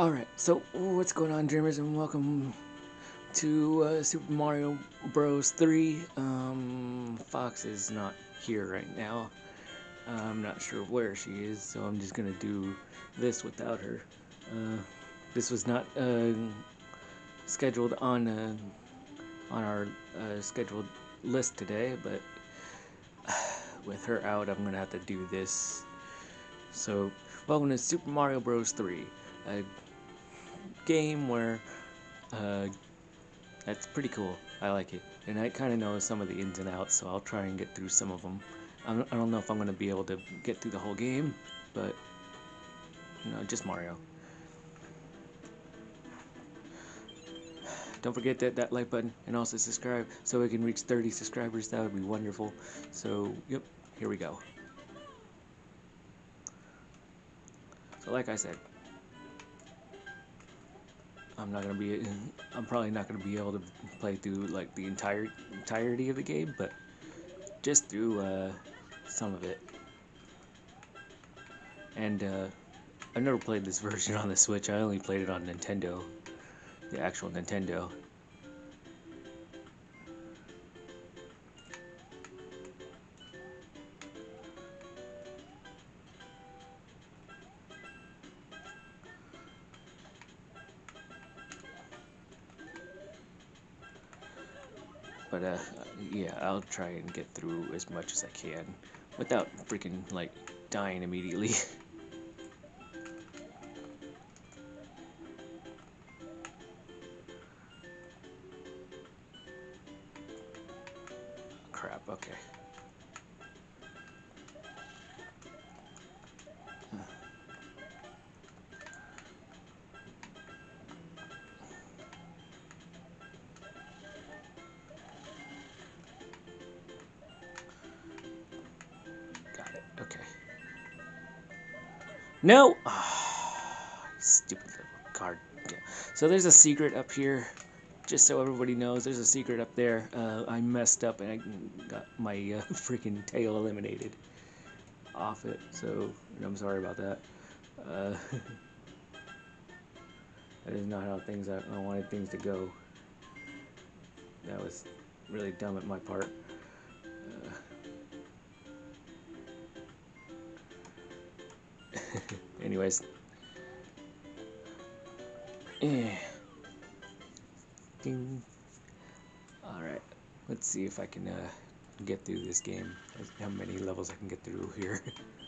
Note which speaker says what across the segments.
Speaker 1: Alright, so what's going on, dreamers, and welcome to uh, Super Mario Bros. 3. Um, Fox is not here right now. Uh, I'm not sure where she is, so I'm just gonna do this without her. Uh, this was not uh, scheduled on uh, on our uh, scheduled list today, but with her out, I'm gonna have to do this. So, welcome to Super Mario Bros. 3 a game where uh, that's pretty cool. I like it, and I kind of know some of the ins and outs, so I'll try and get through some of them. I don't, I don't know if I'm gonna be able to get through the whole game, but you know, just Mario. Don't forget that that like button and also subscribe so we can reach 30 subscribers. That would be wonderful. So, yep, here we go. So, like I said, I'm not gonna be. I'm probably not gonna be able to play through like the entire entirety of the game, but just through uh, some of it. And uh, I've never played this version on the Switch. I only played it on Nintendo, the actual Nintendo. I'll try and get through as much as I can without freaking like dying immediately. No! stupid little card. So there's a secret up here. Just so everybody knows, there's a secret up there. Uh, I messed up and I got my uh, freaking tail eliminated off it. So I'm sorry about that. Uh, that is not how things I, I wanted things to go. That was really dumb at my part. Anyways. Eh. Ding. Alright. Let's see if I can uh, get through this game. How many levels I can get through here.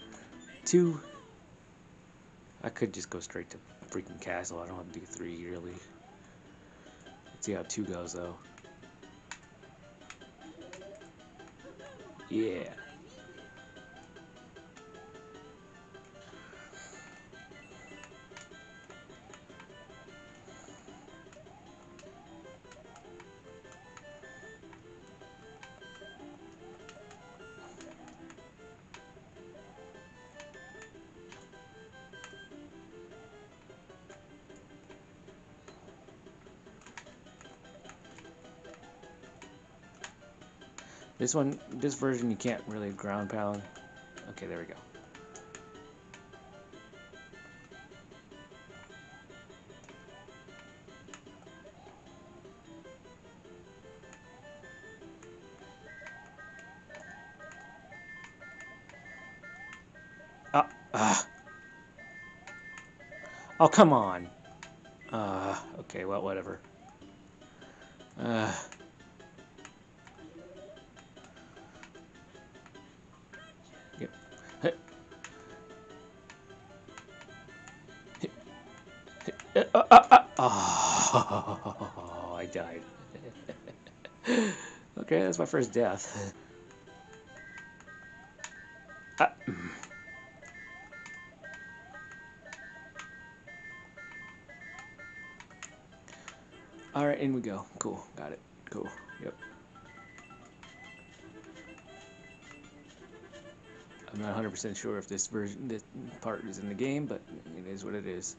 Speaker 1: Two. I could just go straight to freaking castle. I don't have to do three, really. Let's see how two goes, though. Yeah. This one, this version, you can't really ground pound. Okay, there we go. Ah, ah. Oh, come on. Uh, okay, well, whatever. Uh. My first death. Ah. Alright, in we go. Cool, got it. Cool, yep. I'm not 100% sure if this version, this part is in the game, but it is what it is.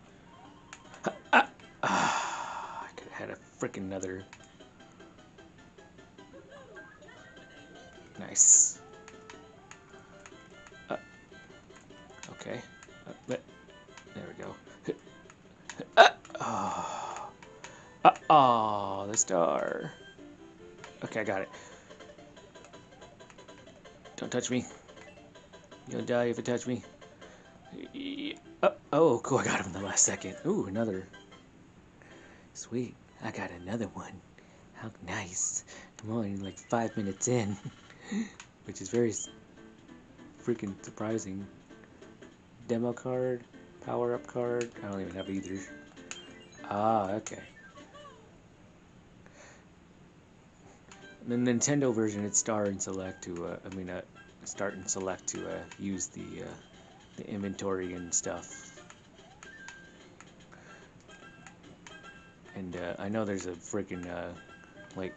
Speaker 1: Ah, ah, I could have had a freaking another. Nice. Uh, okay. Uh, there we go. Uh, oh. Uh, oh, the star. Okay, I got it. Don't touch me. You'll die if you touch me. Uh, oh, cool, I got him in the last second. Ooh, another. Sweet, I got another one. How nice. I'm only like five minutes in, which is very freaking surprising. Demo card, power up card. I don't even have either. Ah, okay. The Nintendo version, it's star and select to, uh, I mean, uh, start and select to uh, use the, uh, the inventory and stuff. And uh, I know there's a freaking, uh, like,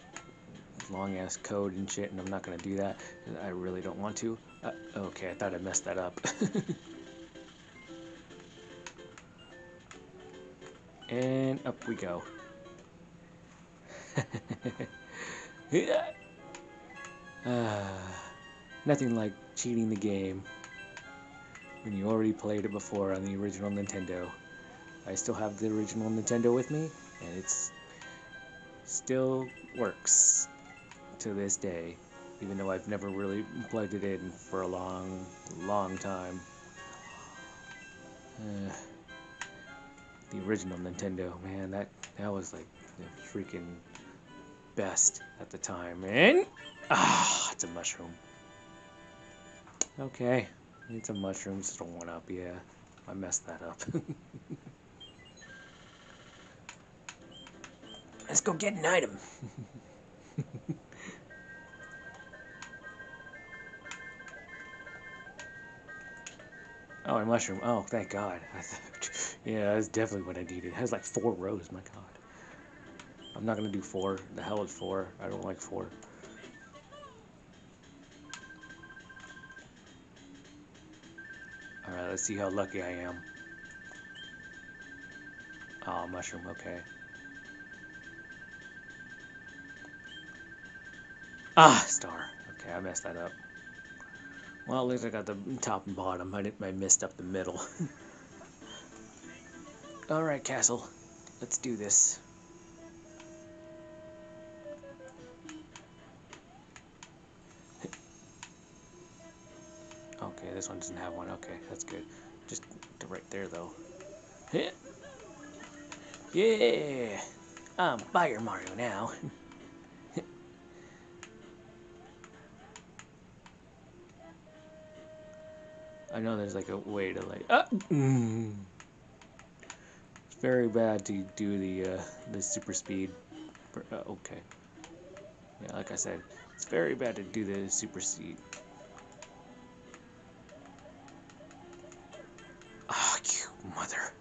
Speaker 1: long ass code and shit, and I'm not gonna do that. I really don't want to. Uh, okay, I thought I messed that up. and up we go. uh, nothing like cheating the game when you already played it before on the original Nintendo. I still have the original Nintendo with me, and it's still works to this day, even though I've never really plugged it in for a long, long time. Uh, the original Nintendo, man, that that was like the freaking best at the time. And ah, it's a mushroom. Okay, it's a mushroom. Just one up. Yeah, I messed that up. Let's go get an item. Oh, a mushroom. Oh, thank God. yeah, that's definitely what I needed. It has like four rows, my God. I'm not to do four. The hell is four? I don't like four. Alright, let's see how lucky I am. Oh, mushroom, okay. Ah, star. Okay, I messed that up. Well, at least I got the top and bottom. I, I missed up the middle. Alright, Castle. Let's do this. Okay, this one doesn't have one. Okay, that's good. Just right there, though. Yeah! I'm Fire Mario now. I know there's like a way to like. Uh, mm. It's very bad to do the uh, the super speed. Uh, okay. Yeah, like I said, it's very bad to do the super speed. Ah, oh, you mother.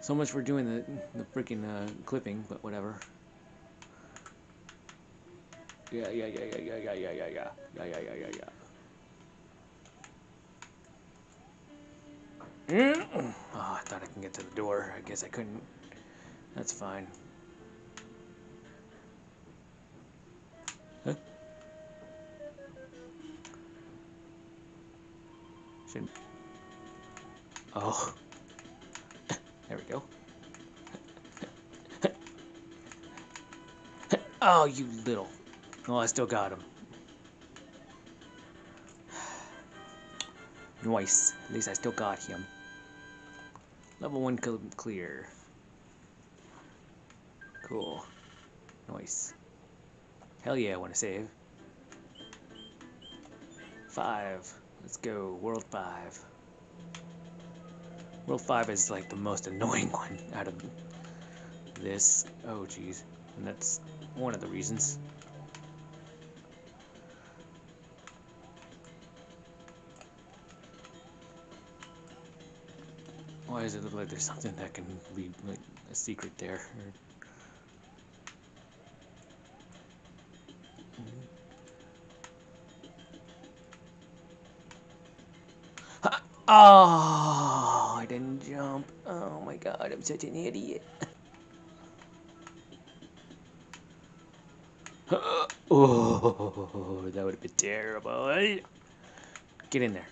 Speaker 1: So much for doing the the freaking uh, clipping, but whatever. Yeah, yeah, yeah, yeah, yeah, yeah, yeah, yeah, yeah, yeah, yeah, yeah, yeah. Oh, I thought I can get to the door. I guess I couldn't. That's fine. Huh? Should... Oh. there we go. oh, you little. Oh, I still got him. Nice. At least I still got him. Level 1 clear. Cool. Nice. Hell yeah, I want to save. 5. Let's go. World 5. World 5 is like the most annoying one out of this. Oh, jeez. And that's one of the reasons. Why does it look like there's something that can be like a secret there? Mm-hmm. Ah! Oh, I didn't jump. Oh my god, I'm such an idiot. oh, that would have been terrible. Get in there.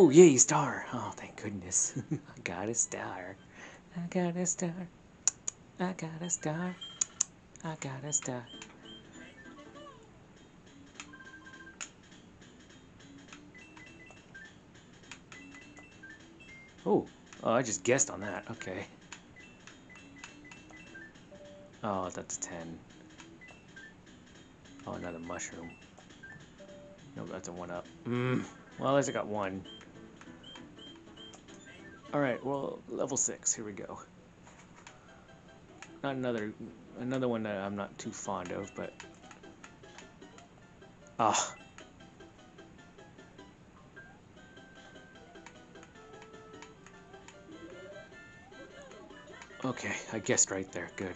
Speaker 1: Oh, yay, star. Oh, thank goodness. I got a star. I got a star. I got a star. I got a star. Oh, oh, I just guessed on that. Okay. Oh, that's 10. Oh, another mushroom. No, that's a one up. Mm. Well, at least I got one. Alright, well, level 6. Here we go. Not another, another one that I'm not too fond of, but... Ah. Okay, I guessed right there. Good.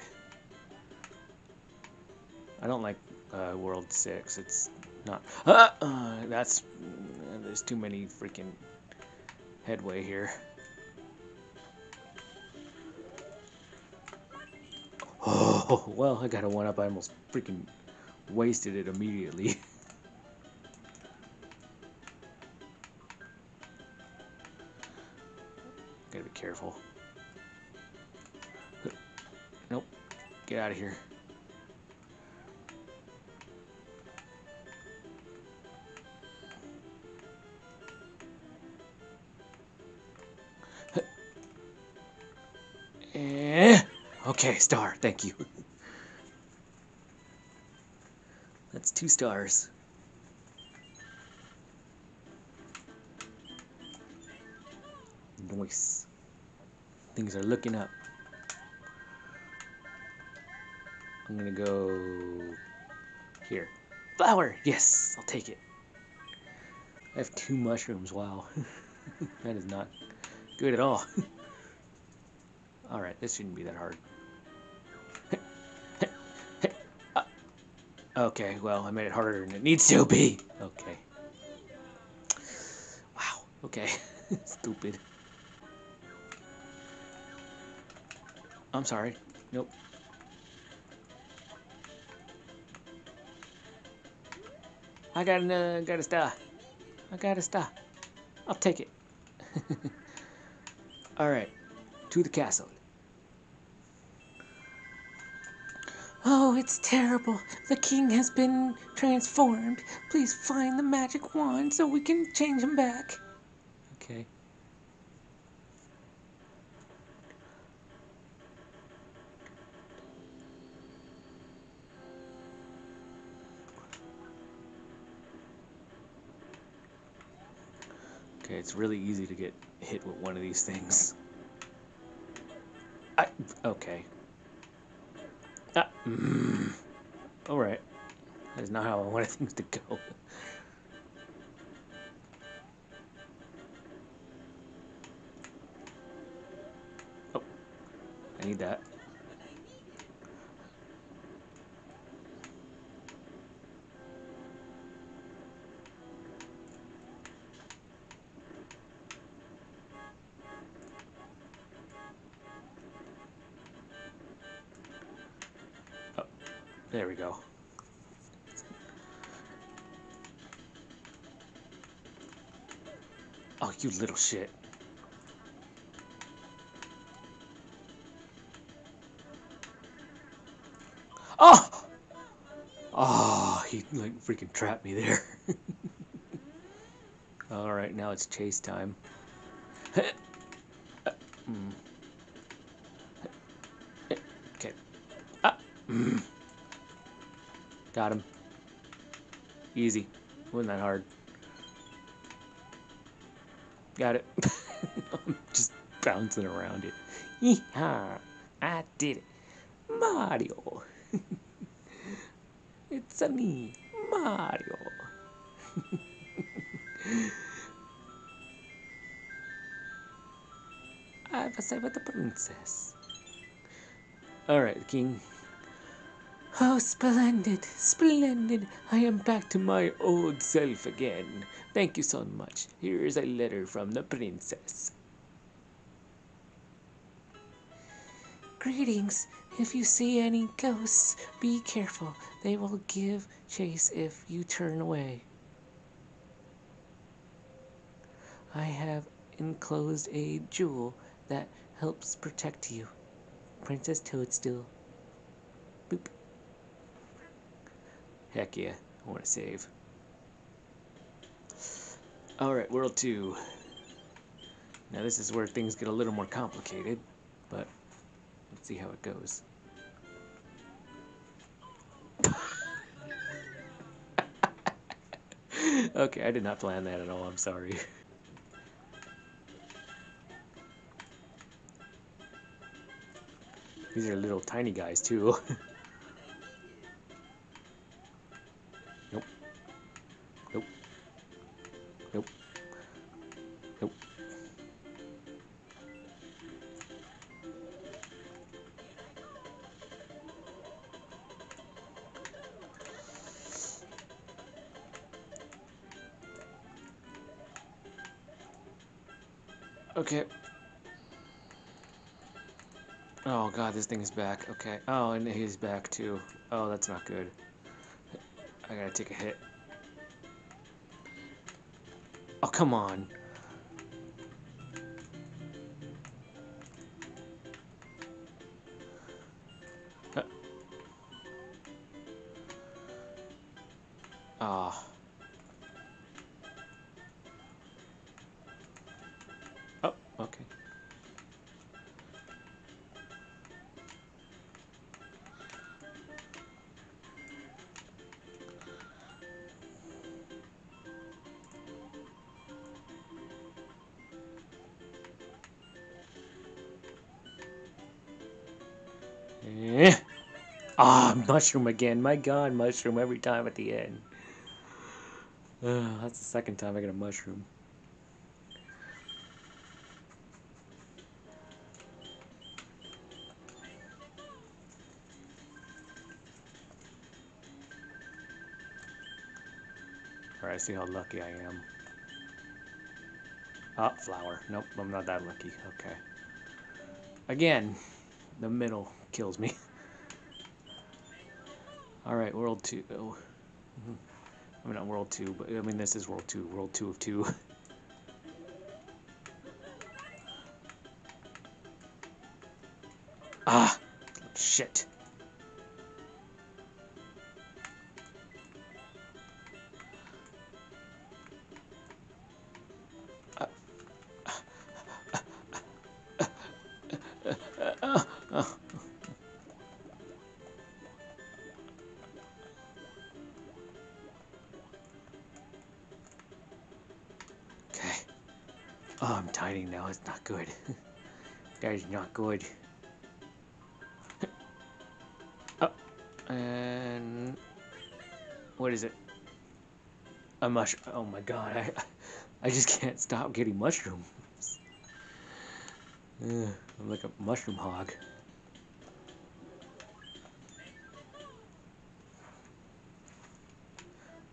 Speaker 1: I don't like uh, World 6. It's not... Ah! Uh, that's... Uh, there's too many freaking headway here. Oh, well, I got a one up. I almost freaking wasted it immediately. Gotta be careful. Nope. Get out of here. Eh. Okay, star. Thank you. Two stars. Nice. Things are looking up. I'm gonna go here. Flower! Yes, I'll take it. I have two mushrooms. Wow. that is not good at all. Alright, this shouldn't be that hard. Okay, well, I made it harder than it needs to be. Okay. Wow, okay. Stupid. I'm sorry. Nope. I got a, uh, got a star. I got a star. I'll take it. Alright. To the castle. Oh, it's terrible. The king has been transformed. Please find the magic wand so we can change him back. Okay. Okay, it's really easy to get hit with one of these things. I, okay. Ah, mm. Alright. That is not how I wanted things to go. oh. I need that. Oh, you little shit. Oh! Oh, he like freaking trapped me there. Alright, now it's chase time. Okay. Ah. Got him. Easy. Wasn't that hard. Got it. I'm just bouncing around it. Yeehaw! I did it. Mario. it's a me, Mario. I was with the princess. Alright, king. Oh, splendid, splendid. I am back to my old self again. Thank you so much. Here is a letter from the princess. Greetings. If you see any ghosts, be careful. They will give chase if you turn away. I have enclosed a jewel that helps protect you. Princess Toadstool. Boop. Heck yeah, I want to save. Alright, World 2. Now this is where things get a little more complicated, but let's see how it goes. okay, I did not plan that at all, I'm sorry. These are little tiny guys too. Okay. Oh god, this thing is back. Okay. Oh, and he's back too. Oh, that's not good. I gotta take a hit. Oh, come on. mushroom again. My god, mushroom every time at the end. Uh, that's the second time I get a mushroom. Alright, see how lucky I am. Ah, flower. Nope, I'm not that lucky. Okay. Again, the middle kills me. Alright, World 2. Oh. I mean, not World 2, but I mean, this is World 2. World 2 of 2. It's not good. that is not good. oh, and what is it? A mush. Oh my god! I I just can't stop getting mushrooms. Ugh, I'm like a mushroom hog.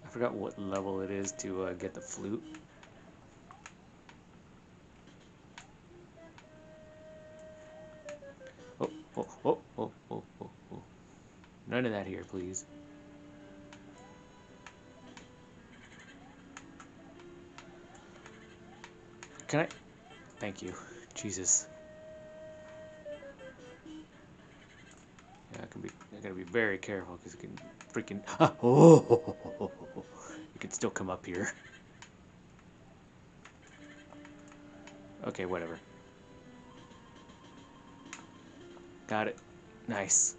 Speaker 1: I forgot what level it is to uh, get the flute. None of that here, please. Can I? Thank you. Jesus. Yeah, I can be. I gotta be very careful because it can freaking. Oh, you can still come up here. Okay, whatever. Got it. Nice.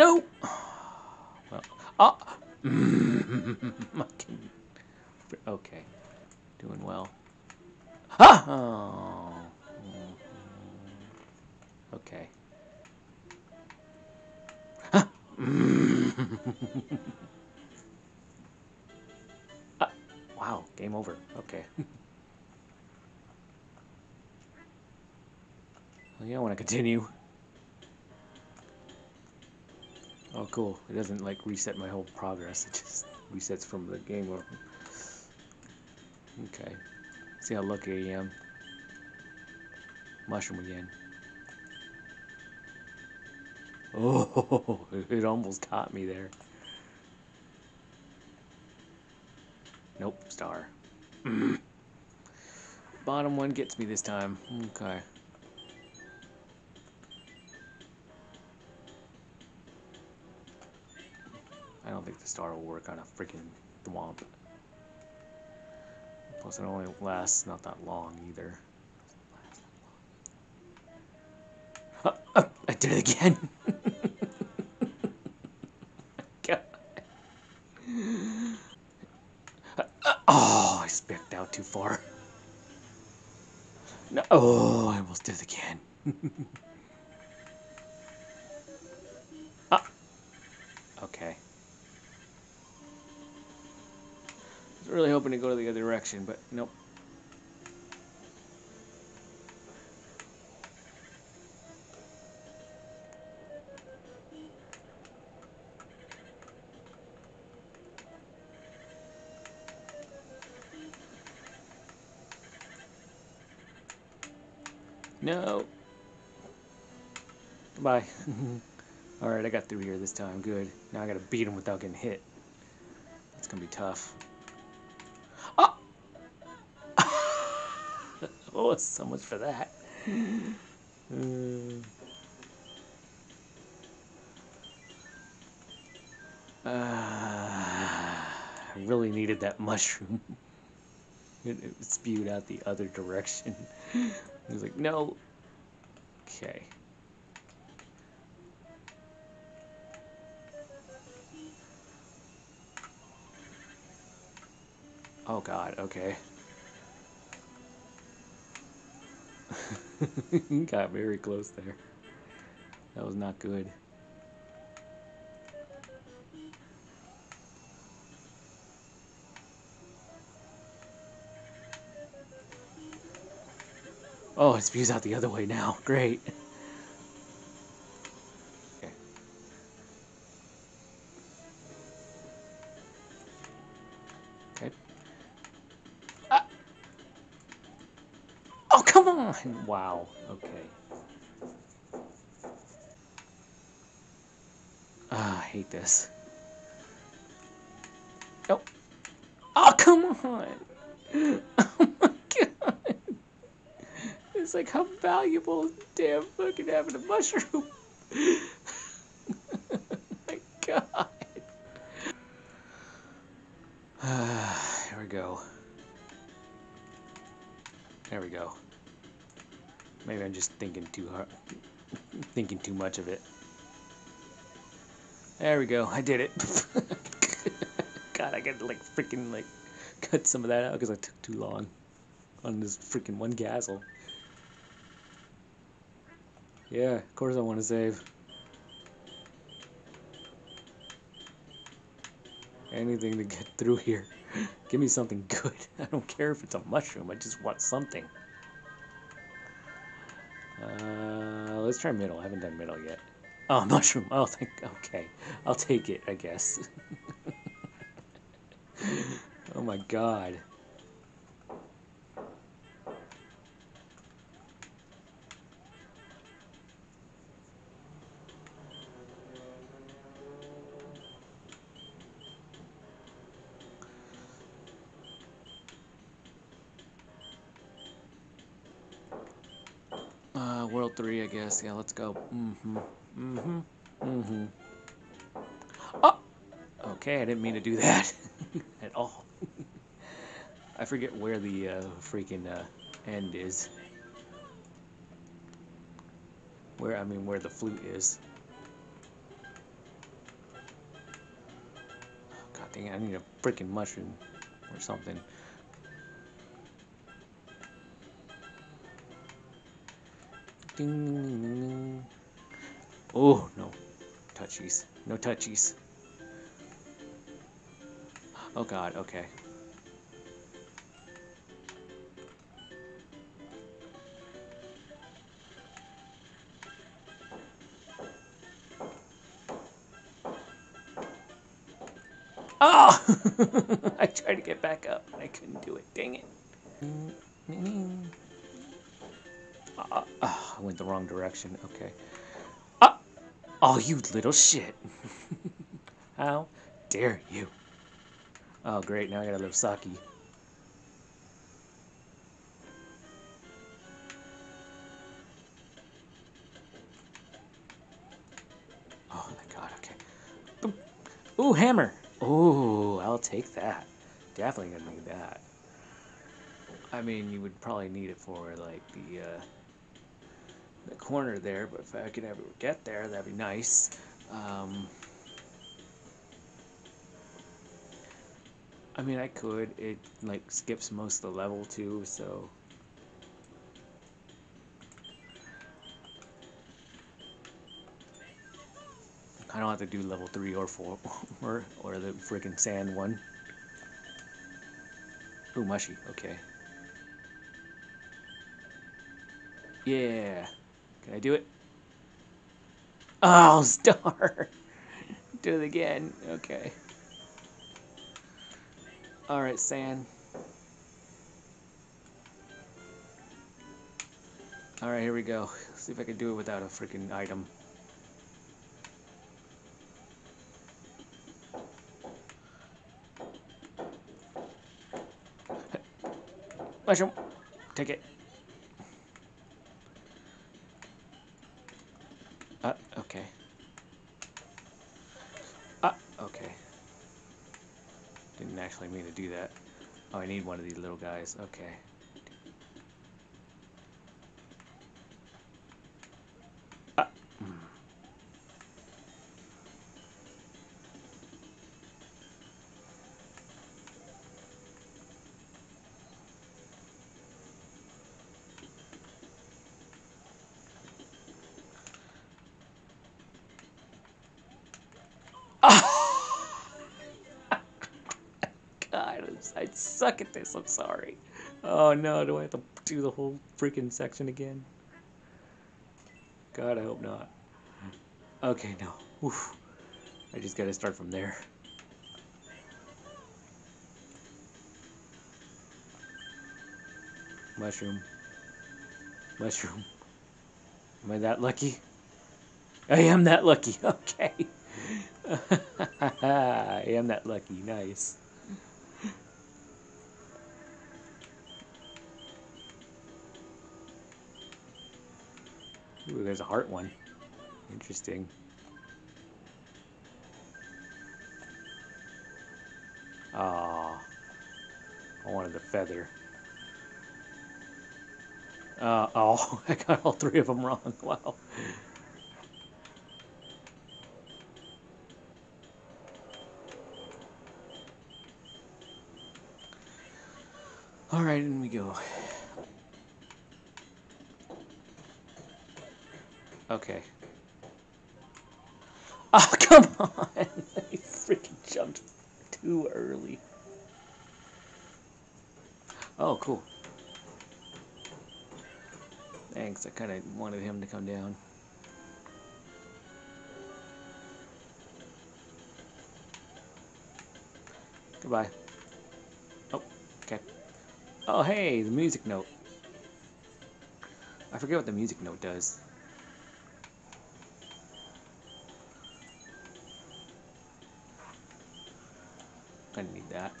Speaker 1: No. Well, oh. okay. Doing well. Ah! Oh. Okay. ah. wow, game over. Okay. well, don't want to continue. Cool. It doesn't, like, reset my whole progress. It just resets from the game. Okay. See how lucky I am. Mushroom again. Oh, it almost caught me there. Nope, star. Bottom one gets me this time. Okay. The star will work on a freaking thwomp. Plus it only lasts not that long either. I did it again. Oh, I specked out too far. No, oh, I almost did it again. ah. Okay. Really hoping to go to the other direction, but nope. No. Goodbye. Alright, I got through here this time. Good. Now I gotta beat him without getting hit. It's gonna be tough. Oh, so much for that. Uh, I really needed that mushroom. it, it spewed out the other direction. I was like, no. Okay. Oh god, okay. Got very close there. That was not good. Oh, it spews out the other way now. Great. Wow. Okay. Ah, I hate this. Nope. Oh, come on! Oh my god! It's like, how valuable is damn fucking having a mushroom? Thinking too hard, thinking too much of it. There we go. I did it. God, I gotta like freaking like cut some of that out because I took too long on this freaking one castle. Yeah, of course I want to save. Anything to get through here. Give me something good. I don't care if it's a mushroom. I just want something. Uh, let's try middle. I haven't done middle yet. Oh, mushroom. Oh, think. Okay, I'll take it. I guess. oh my god. 3, I guess. Yeah, let's go. Mm-hmm. Mm-hmm. Mm-hmm. Oh! Okay, I didn't mean to do that at all. I forget where the uh, freaking uh, end is. Where, I mean, where the flute is. God dang it, I need a freaking mushroom or something. Oh, no. Touchies. No touchies. Oh god, okay. Oh! I tried to get back up, but I couldn't do it. Dang it. Mm, mm, mm. I went the wrong direction. Okay. Ah! Oh, you little shit. How dare you? Oh, great. Now I gotta live Saki. Oh my god, okay. Ooh, hammer! Ooh, I'll take that. Definitely gonna need that. I mean, you would probably need it for, like, the, uh, the corner there, but if I could ever get there, that'd be nice. Um, I mean, I could. It, like, skips most of the level, too, so... I don't have to do level 3 or 4, or, or the freaking sand one. Ooh, mushy, okay. Yeah. Can I do it? Oh, star! do it again. Okay. Alright, sand. Alright, here we go. Let's see if I can do it without a freaking item. Mushroom. Take it. Actually mean to do that. Oh, I need one of these little guys. Okay. Ah. Mm. God, I suck at this. I'm sorry. Oh no, do I have to do the whole freaking section again? God, I hope not. Okay, no. Oof. I just gotta start from there. Mushroom. Mushroom. Am I that lucky? I am that lucky. Okay. I am that lucky. Nice. Ooh, there's a heart one. Interesting. Ah, I wanted the feather. Uh, oh, I got all three of them wrong. Wow. All right, in we go. Okay. Oh, come on! I freaking jumped too early. Oh, cool. Thanks, I kind of wanted him to come down. Goodbye. Oh, okay. Oh, hey, the music note. I forget what the music note does. I need that.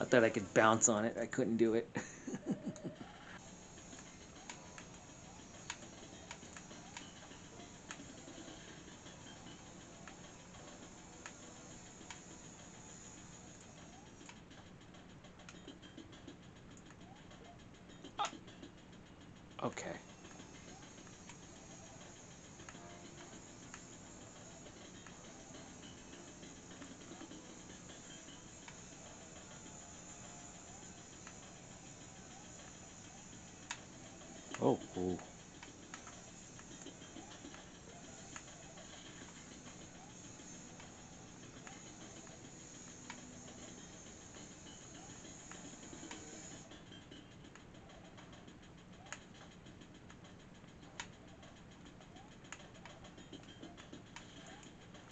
Speaker 1: I thought I could bounce on it. I couldn't do it. okay. Oh, cool.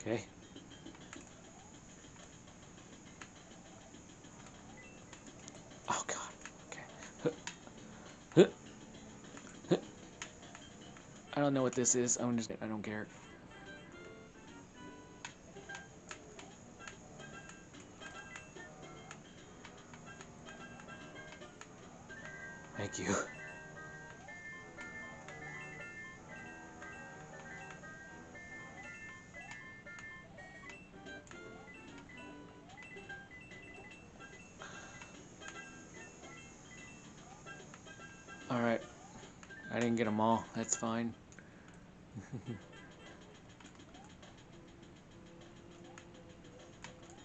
Speaker 1: Okay. Oh god. Okay. I don't know what this is. I'm just I don't care. Didn't get them all. That's fine.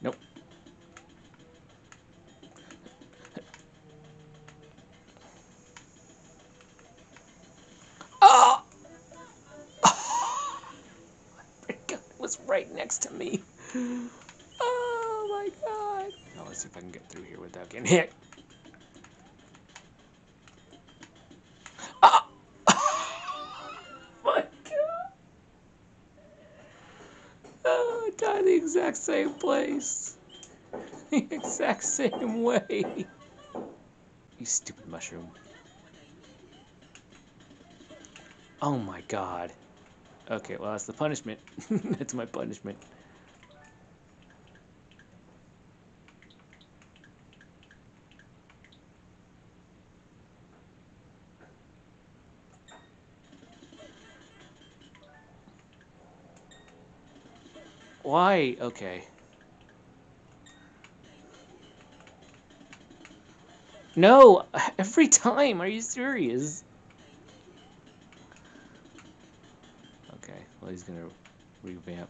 Speaker 1: nope. Oh! my god, it was right next to me. Oh my god. Now let's see if I can get through here without getting hit. die the exact same place. The exact same way. You stupid mushroom. Oh my god. Okay, well that's the punishment. that's my punishment. Why? Okay. No! Every time! Are you serious? Okay, well he's gonna revamp.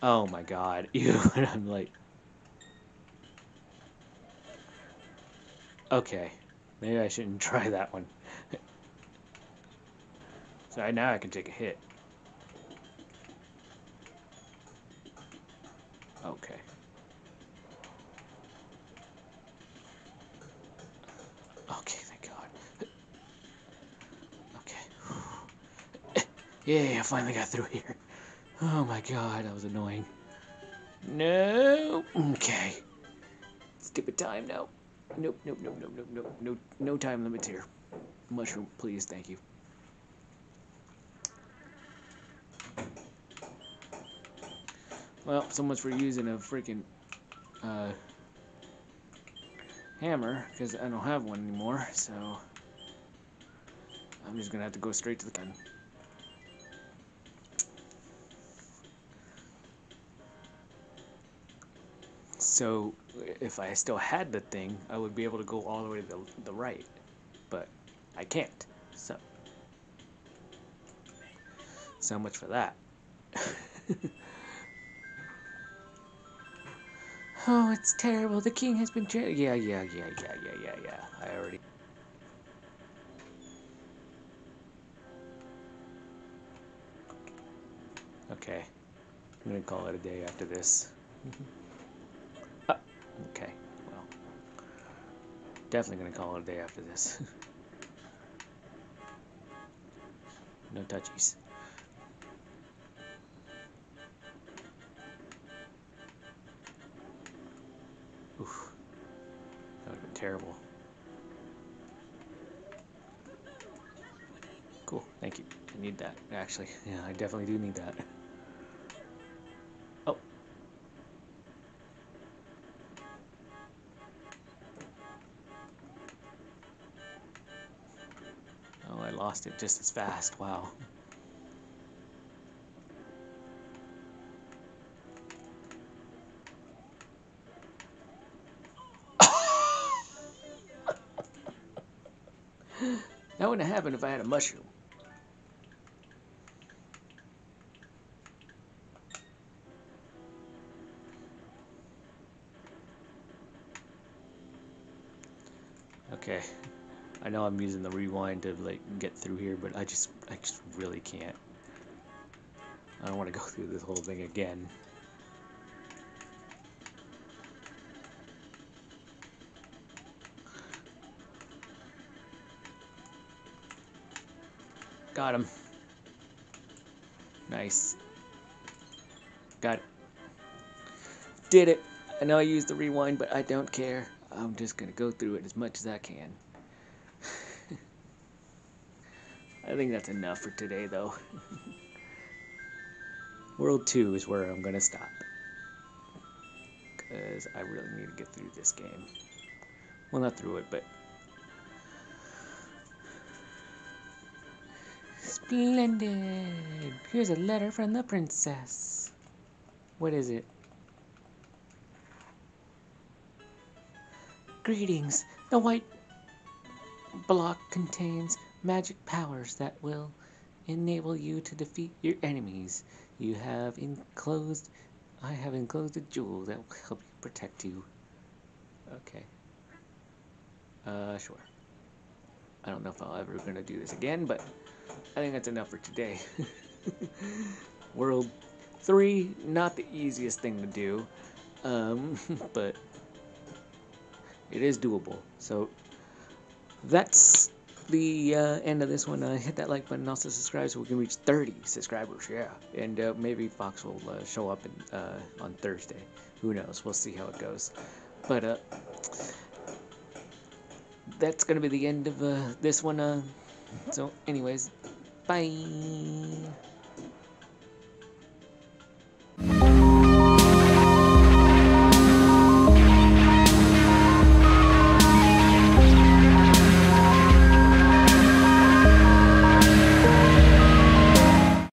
Speaker 1: Oh my god. You I'm like... Okay. Maybe I shouldn't try that one. so now I can take a hit. Okay. Okay, thank God. Okay. Yay, I finally got through here. Oh my god, that was annoying. No. Okay. Stupid time, no. Nope, nope, nope, nope, nope, nope, no, no time limits here. Mushroom, please, thank you. Well, so much for using a freaking uh, hammer, because I don't have one anymore, so I'm just going to have to go straight to the gun. So, if I still had the thing, I would be able to go all the way to the, the right, but I can't, so. So much for that. Oh, it's terrible. The king has been Yeah, yeah, yeah, yeah, yeah, yeah, yeah. I already. Okay. I'm gonna call it a day after this. Mm-hmm. Okay. Well. Definitely gonna call it a day after this. no touchies. Oof. That would have been terrible. Cool, thank you. I need that, actually. Yeah, I definitely do need that. It just as fast. Wow. That wouldn't have happened if I had a mushroom. Okay. I know I'm using the rewind to like get through here, but I just I just really can't. I don't want to go through this whole thing again. Got him. Nice. Got it. Did it. I know I used the rewind, but I don't care. I'm just gonna go through it as much as I can. I think that's enough for today, though. World 2 is where I'm gonna stop. Because I really need to get through this game. Well, not through it, but... Splendid! Here's a letter from the princess. What is it? Greetings. The white block contains magic powers that will enable you to defeat your enemies. You have enclosed I have enclosed a jewel that will help you protect you. Okay. Uh, sure. I don't know if I'll ever gonna do this again, but I think that's enough for today. World 3, not the easiest thing to do, um, but it is doable. So that's the uh, end of this one. Uh, hit that like button, also subscribe so we can reach 30 subscribers. Yeah, and uh, maybe Fox will uh, show up in, uh, on Thursday. Who knows? We'll see how it goes. But uh, that's gonna be the end of this one. so, anyways, bye.